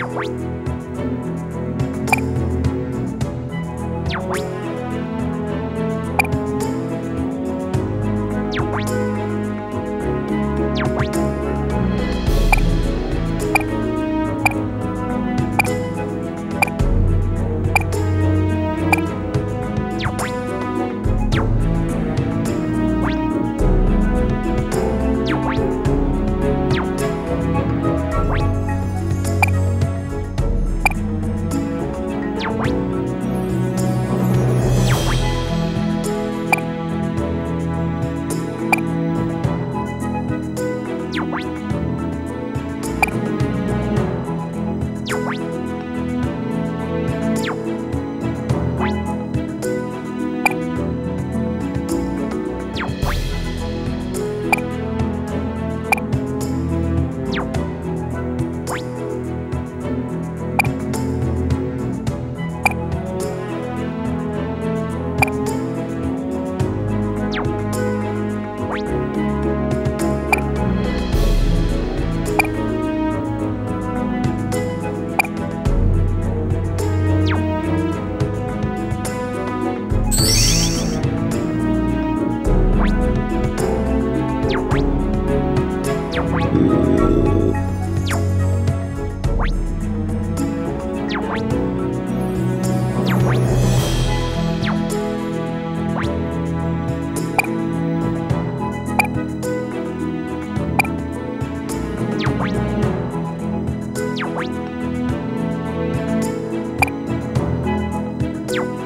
you Música you.